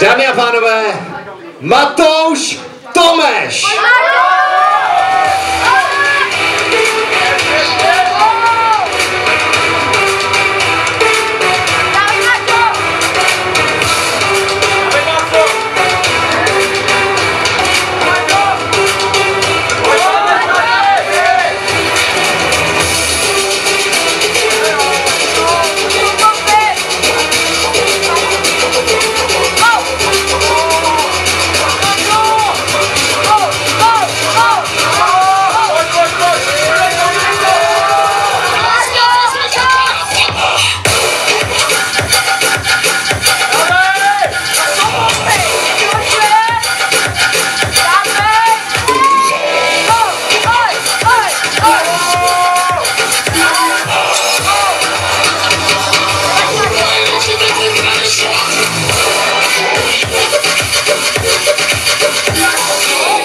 Dámy a pánové, Matouš Tomeš! Matouš! Okay.